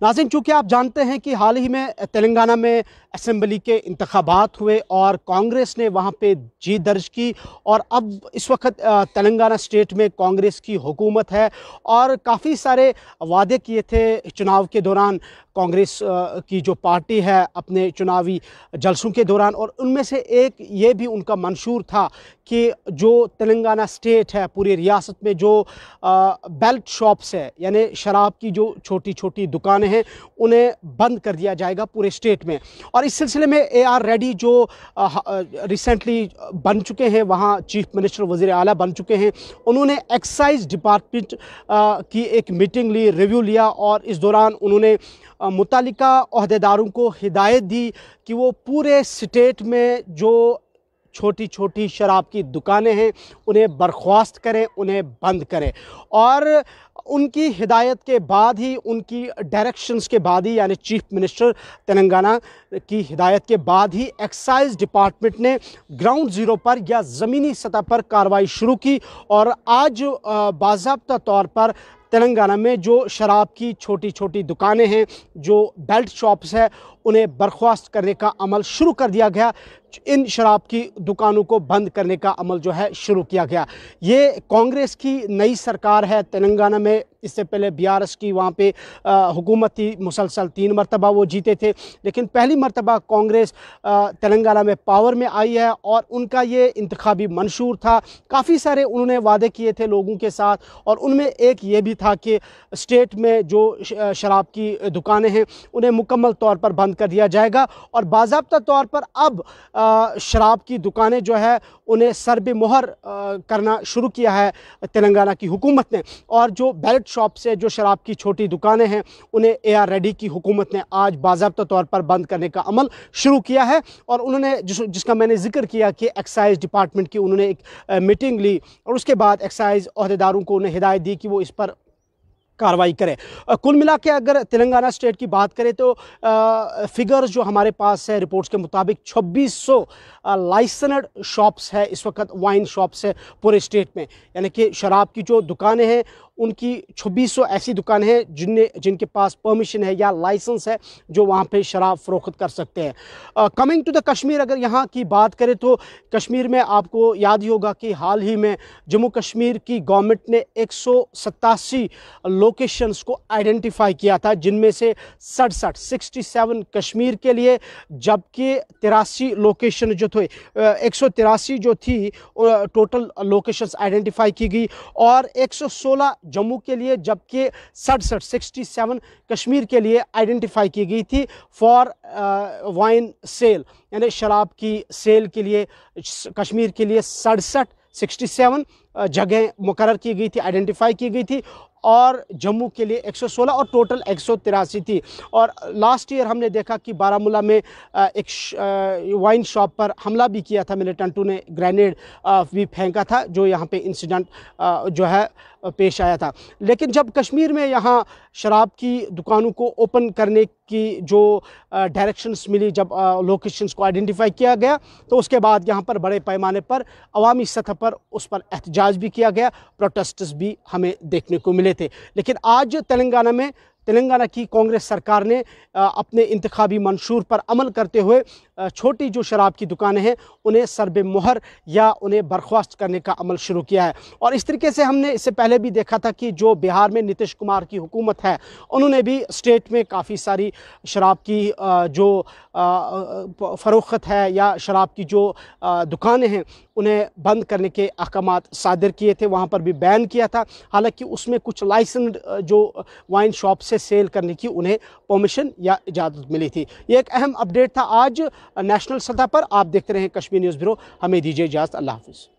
नाजिन, चूँकि आप जानते हैं कि हाल ही में तेलंगाना में असम्बली के इंतबात हुए और कांग्रेस ने वहाँ पे जीत दर्ज की और अब इस वक्त तेलंगाना स्टेट में कांग्रेस की हुकूमत है और काफ़ी सारे वादे किए थे चुनाव के दौरान। कांग्रेस की जो पार्टी है अपने चुनावी जलसों के दौरान और उनमें से एक ये भी उनका मंशूर था कि जो तेलंगाना स्टेट है, पूरी रियासत में जो बेल्ट शॉप्स है, यानी शराब की जो छोटी छोटी दुकानें हैं, उन्हें बंद कर दिया जाएगा पूरे स्टेट में। और इस सिलसिले में ए आर रेडी जो रिसेंटली बन चुके हैं, वहाँ चीफ मिनिस्टर वज़ी अला बन चुके हैं, उन्होंने एक्साइज डिपार्टमेंट की एक मीटिंग ली रिव्यू लिया और इस दौरान उन्होंने मुतल अहदेदारों को हिदायत दी कि वो पूरे स्टेट में जो छोटी छोटी शराब की दुकानें हैं, उन्हें बर्खास्त करें, उन्हें बंद करें। और उनकी हिदायत के बाद ही, उनकी डायरेक्शंस के बाद ही, यानी चीफ मिनिस्टर तेलंगाना की हिदायत के बाद ही एक्साइज डिपार्टमेंट ने ग्राउंड ज़ीरो पर या ज़मीनी सतह पर कार्रवाई शुरू की और आज बाबा तौर पर तेलंगाना में जो शराब की छोटी छोटी दुकानें हैं, जो बेल्ट शॉप्स है, उन्हें बर्खास्त करने का अमल शुरू कर दिया गया। इन शराब की दुकानों को बंद करने का अमल जो है शुरू किया गया। ये कांग्रेस की नई सरकार है, तेलंगाना में इससे पहले बी आर एस की, वहाँ पे हुकूमत थी, मुसलसल तीन मरतबा वो जीते थे। लेकिन पहली मरतबा कांग्रेस तेलंगाना में पावर में आई है और उनका ये इंतबी मंशूर था। काफ़ी सारे उन्होंने वादे किए थे लोगों के साथ और उनमें एक ये भी था कि स्टेट में जो शराब की दुकानें हैं, उन्हें मुकम्मल तौर पर बंद कर दिया जाएगा और बाबा तौर पर अब शराब की दुकानें जो है, उन्हें सरब मोहर करना शुरू किया है तेलंगाना की हुकूमत ने। और जो बैलेट शॉप से जो शराब की छोटी दुकानें हैं, उन्हें ए आर रेडी की हुकूमत ने आज बाबा तौर पर बंद करने का अमल शुरू किया है। और उन्होंने जिस, जिसका मैंने ज़िक्र किया कि एक्साइज डिपार्टमेंट की उन्होंने एक मीटिंग ली और उसके बाद एक्साइज अहदेदारों को उन्हें हिदायत दी कि वो इस पर कार्रवाई करें। कुल मिला के अगर तेलंगाना स्टेट की बात करें तो फिगर्स जो हमारे पास है रिपोर्ट्स के मुताबिक 2600 लाइसेंड शॉप्स है, इस वक्त वाइन शॉप्स है पूरे स्टेट में। यानी कि शराब की जो दुकानें हैं उनकी 2600 ऐसी दुकान है जिनने, जिनके पास परमिशन है या लाइसेंस है जो वहाँ पे शराब फ़रोख्त कर सकते हैं। कमिंग टू द कश्मीर अगर यहाँ की बात करें तो कश्मीर में आपको याद ही होगा कि हाल ही में जम्मू कश्मीर की गवर्नमेंट ने एक लोकेशंस को आइडेंटिफाई किया था, जिनमें से सड़सठ सिक्सटी सेवन कश्मीर के लिए, जबकि तिरासी लोकेशन जो थे एक सौ तिरासी जो थी टोटल लोकेशंस आइडेंटिफाई की गई और 116 जम्मू के लिए, जबकि सड़सठ सिक्सटी सेवन कश्मीर के लिए आइडेंटिफाई की गई थी फॉर वाइन सेल यानी शराब की सेल के लिए, कश्मीर के लिए सड़सठ सिक्सटी सेवन जगह मुकर की गई थी आइडेंटिफाई की गई थी और जम्मू के लिए 116 और टोटल एक सौ तिरासी थी। और लास्ट ईयर हमने देखा कि बारामूला में एक वाइन शॉप पर हमला भी किया था, मिलिटेंटों ने ग्रेनेड भी फेंका था, जो यहाँ पे इंसिडेंट जो है पेश आया था। लेकिन जब कश्मीर में यहाँ शराब की दुकानों को ओपन करने की जो डायरेक्शंस मिली, जब लोकेशंस को आइडेंटिफाई किया गया तो उसके बाद यहाँ पर बड़े पैमाने पर अवामी सतह पर उस पर एहतजाज भी किया गया प्रोटेस्ट्स भी हमें देखने को मिले थे। लेकिन आज तेलंगाना में, तेलंगाना की कांग्रेस सरकार ने अपने इंतबी मंशूर पर अमल करते हुए छोटी जो शराब की दुकानें हैं, उन्हें सरब मोहर या उन्हें बर्खास्त करने का अमल शुरू किया है। और इस तरीके से हमने इससे पहले भी देखा था कि जो बिहार में नीतीश कुमार की हुकूमत है, उन्होंने भी स्टेट में काफ़ी सारी शराब की जो फ़रोख्त है या शराब की जो दुकानें हैं उन्हें बंद करने के अहकाम सादर किए थे, वहाँ पर भी बैन किया था। हालाँकि उसमें कुछ लाइसेंड जो वाइन शॉप से सेल करने की उन्हें परमिशन या इजाज़त मिली थी। ये एक अहम अपडेट था आज नेशनल सतह पर। आप देखते रहें कश्मीर न्यूज़ ब्यूरो। हमें दीजिए इजाज़त। अल्लाह हाफिज़।